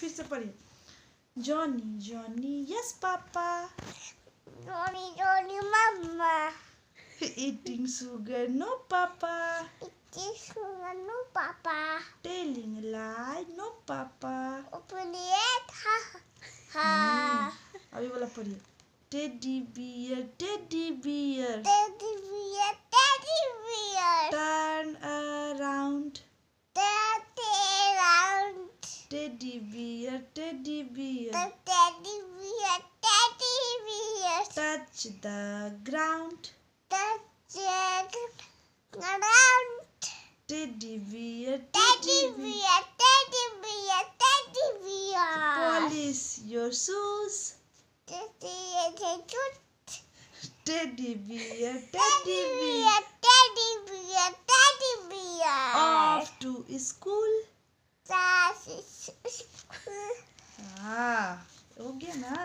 फिर से पढ़िए जॉनी जॉनी यस पापा Johnny, Johnny, Mama. eating sugar no papa It is no Papa. telling a lie no papa Open it. Ha ha. अभी वाला पढ़िए teddy bear teddy bear teddy bear, teddy bear. The teddy bear, teddy bear. Touch the ground. Touch the ground. Teddy bear, teddy, bear. Teddy bear, teddy bear. Polish your shoes. Teddy bear, teddy bear, teddy bear. Teddy bear, teddy bear. Off to school. हा योग्य ना